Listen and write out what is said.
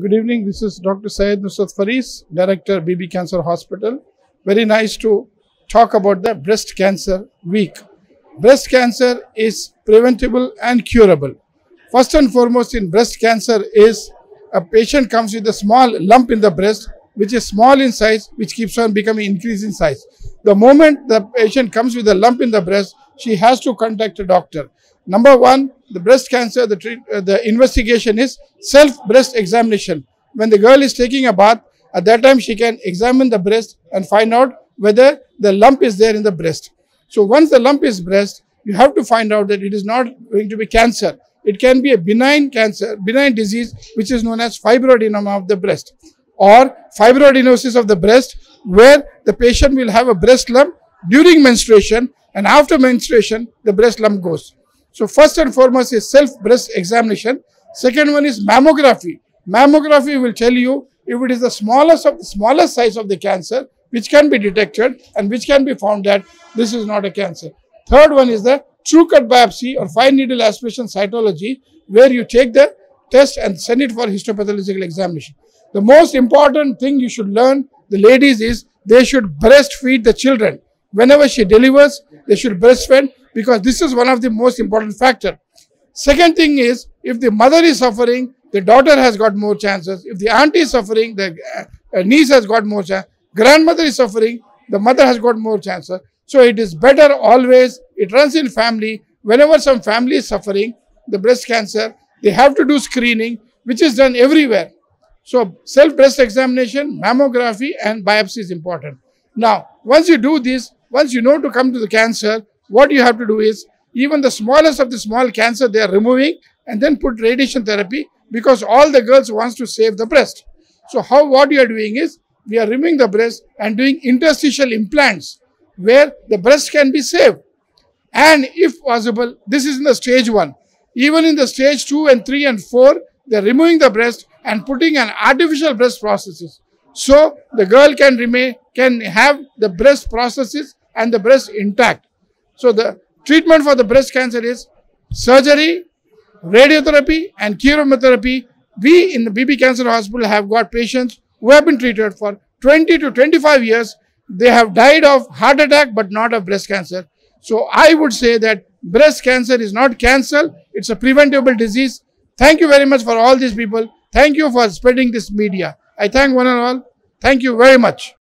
Good evening. This is Dr. Syed Nusrath Farees, Director, Bibi Cancer Hospital. Very nice to talk about the Breast Cancer Week. Breast cancer is preventable and curable. First and foremost in breast cancer is a patient comes with a small lump in the breast which is small in size which keeps on becoming increase in size. The moment the patient comes with a lump in the breast, she has to contact a doctor. Number one, the breast cancer, the, treat, uh, the investigation is self-breast examination. When the girl is taking a bath, at that time she can examine the breast and find out whether the lump is there in the breast. So once the lump is breast, you have to find out that it is not going to be cancer. It can be a benign cancer, benign disease, which is known as fibroadenoma of the breast or fibroadenosis of the breast, where the patient will have a breast lump during menstruation and after menstruation, the breast lump goes. So first and foremost is self-breast examination. Second one is mammography. Mammography will tell you if it is the smallest of the smallest size of the cancer, which can be detected and which can be found that this is not a cancer. Third one is the Tru-Cut biopsy or fine needle aspiration cytology, where you take the test and send it for histopathological examination. The most important thing you should learn, the ladies, is they should breastfeed the children. Whenever she delivers, they should breastfeed because this is one of the most important factor. Second thing is, if the mother is suffering, the daughter has got more chances. If the auntie is suffering, the uh, niece has got more chance. Grandmother is suffering, the mother has got more chances. So it is better always, it runs in family. Whenever some family is suffering, the breast cancer, they have to do screening, which is done everywhere. So self-breast examination, mammography and biopsy is important. Now, once you do this, once you know to come to the cancer, what you have to do is, even the smallest of the small cancer, they are removing and then put radiation therapy because all the girls wants to save the breast. So how what you are doing is, we are removing the breast and doing interstitial implants where the breast can be saved. And if possible, this is in the stage 1. Even in the stage 2 and 3 and 4, they are removing the breast and putting an artificial breast prosthesis. So the girl can remain, can have the breast prosthesis and the breast intact. So the treatment for the breast cancer is surgery, radiotherapy and chemotherapy. We in the Bibi Cancer Hospital have got patients who have been treated for 20 to 25 years they have died of heart attack but not of breast cancer. So I would say that breast cancer is not cancer, it's a preventable disease. Thank you very much for all these people. Thank you for spreading this media. I thank one and all. Thank you very much.